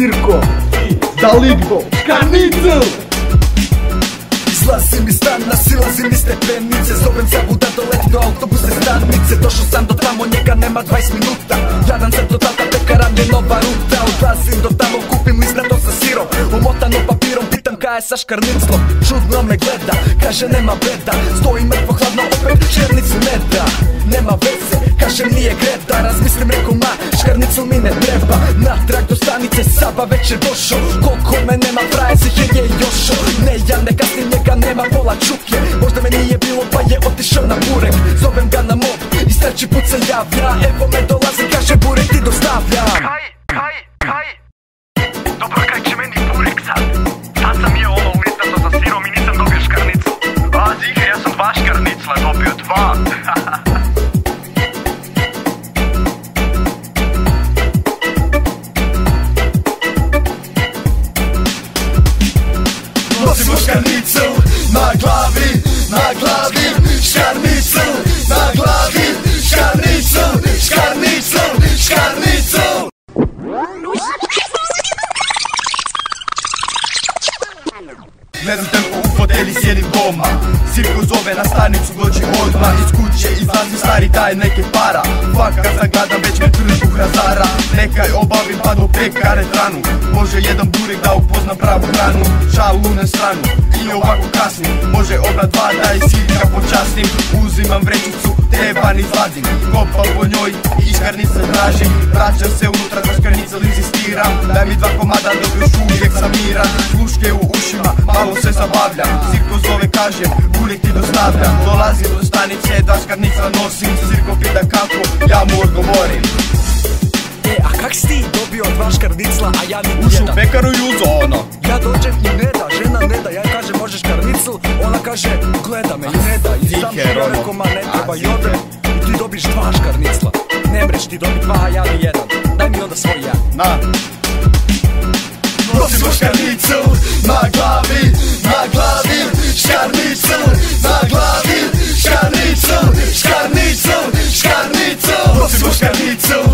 za ligbo, škarnicu Izlazim iz stana, silazim iz stepenice. Zovem Sabu da doleti do autobusne stanice. Došao sam do tamo, njega nema 20 minuta. Jadan sam do tata, pekara je nova ruta. Odlazim do tamo, kupim to sa sirom. Umotano papirom, pitam kaj je sa škarniclom Čudno me gleda, kaže nema beda Stoji mrtvo hladno, opet černicu ne da Nema veze, kaže nije greda Razmislim, reko ma, škarnicu mi ne treba. Natrag do stanice, Saba već je došao. Koliko me nema, fraje se je jošo. Ne, ja ne kasnim njega, nema pola čuke Možda me nije bilo, pa je otišao na burek. Zovem ga na mob i treći put se javlja Evo me dolazi, na glavi Škarnicu na glavi, škarnicu, škarnicu Ne znam tempo u foteli sjedim doma. Sirko zove na stanicu dođi odmah. Iz kuće izlazi stari daj neke para. Fakat zagledam već me trži hrazara Nekaj obavim pa do pekare tranu Može jedan burek da upoznam pravu hranu. Šalu na stranu i ovako kasnim. Može obra dva da i sirka počasnim. Uzimam vrećicu teban izlazim. Kopam po njoj i škarnica tražim. Vraćam se unutra za škarnica insistiram Daj mi dva komada dok još uvijek sam miran. Sluške u ušima, malo se zabavljam. Sirko zove kažem, burek ti dostavljam. Dolazim do stanice, dva škarnica nosim. Sirko pita kako, ja mu odgovorim. E, a kak si ti daš karnicla, a ja ni ušu u pekaru i uzo ono. Ja dođem i ne da, žena ne da, ja kažem možeš karnicl, ona kaže gleda me i ne da. I sam što rekao ma ne treba i ode I ti dobiš dva škarnicla, ne mreš ti dobi dva, a ja ni jedan. Daj mi onda svoj ja. Na. Nosim škarnicl na glavi, na glavi Škarnicl na glavi, škarnicl, škarnicl, škarnicl Nosim škarnicl